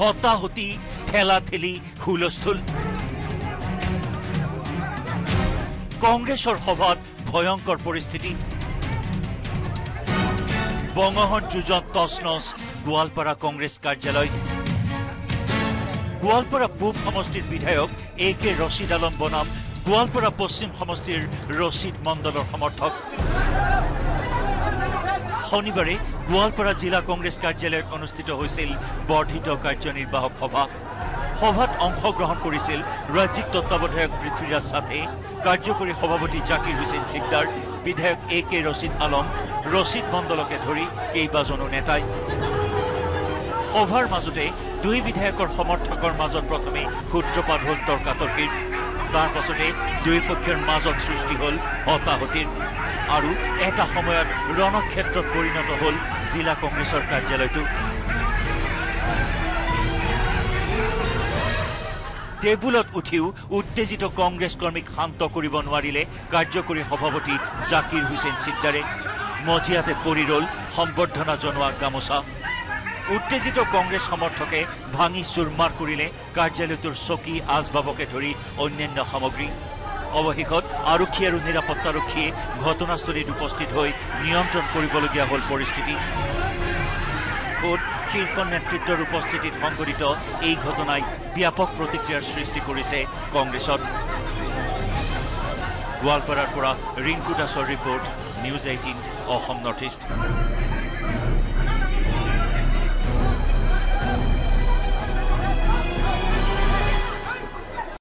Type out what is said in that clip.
হতাহতি ঠেলা ঠেলি হুলস্থুল। কংগ্ৰেছৰ সভাত ভয়ংকৰ পৰিস্থিতি। বঙহন যুঁজত টচ নচ গোৱালপাৰা কংগ্ৰেছ কাৰ্যালয় গোৱালপাৰা পূব সমষ্টিৰ বিধায়ক এ কে ৰছিদ আলম বনাম গোৱালপাৰা পশ্চিম সমষ্টিৰ ৰছিদ মণ্ডলৰ সমৰ্থক। শনিবাৰে গোৱালপাৰা জিলা কংগ্ৰেছ কাৰ্যালয়ত অনুষ্ঠিত হৈছিল বৰ্ধিত কাৰ্যনিৰ্বাহক সভা। সভাত অংশগ্ৰহণ কৰিছিল ৰাজ্যিক তত্বাৱধায়ক পৃথ্বীৰাজ সাথে কাৰ্যকৰী সভাপতি জাকিৰ হুছেইন চিকদাৰ বিধায়ক এ কে ৰছিদ আলম ৰছিদ মণ্ডলকে ধৰি কেইবাজনো নেতাই। সভাৰ মাজতে দুই বিধায়কৰ সমৰ্থকৰ মাজত প্ৰথমে সূত্ৰপাত হ'ল তৰ্কাতৰ্কিৰ। তাৰ পাছতে দুয়োপক্ষৰ মাজত সৃষ্টি হ'ল হতাহতিৰ। আৰু এটা সময়ত ৰণক্ষেত্ৰত পৰিণত হ'ল জিলা কংগ্ৰেছৰ কাৰ্যালয়টো। টেবুলত উঠিও উত্তেজিত কংগ্ৰেছ কৰ্মীক শান্ত কৰিব নোৱাৰিলে কাৰ্যকৰী সভাপতি জাকিৰ হুছেইন চিকদাৰে। মজিয়াতে পৰি ৰল সম্বৰ্ধনা জনোৱা গামোচা। উত্তেজিত কংগ্ৰেছ সমৰ্থকে ভাঙি চুৰমাৰ কৰিলে কাৰ্যালয়টোৰ চকী আচবাবকে ধৰি অন্যান্য সামগ্ৰী। অৱশেষত আৰক্ষী আৰু নিৰাপত্তাৰক্ষীয়ে ঘটনাস্থলীত উপস্থিত হৈ নিয়ন্ত্ৰণ কৰিবলগীয়া হ'ল পৰিস্থিতি। খোদ শীৰ্ষ নেতৃত্বৰ উপস্থিতিত সংঘটিত এই ঘটনাই ব্যাপক প্ৰতিক্ৰিয়াৰ সৃষ্টি কৰিছে কংগ্ৰেছত। গোৱালপাৰাৰ পৰা ৰিংকু দাসৰ report news eighteen Assam north east.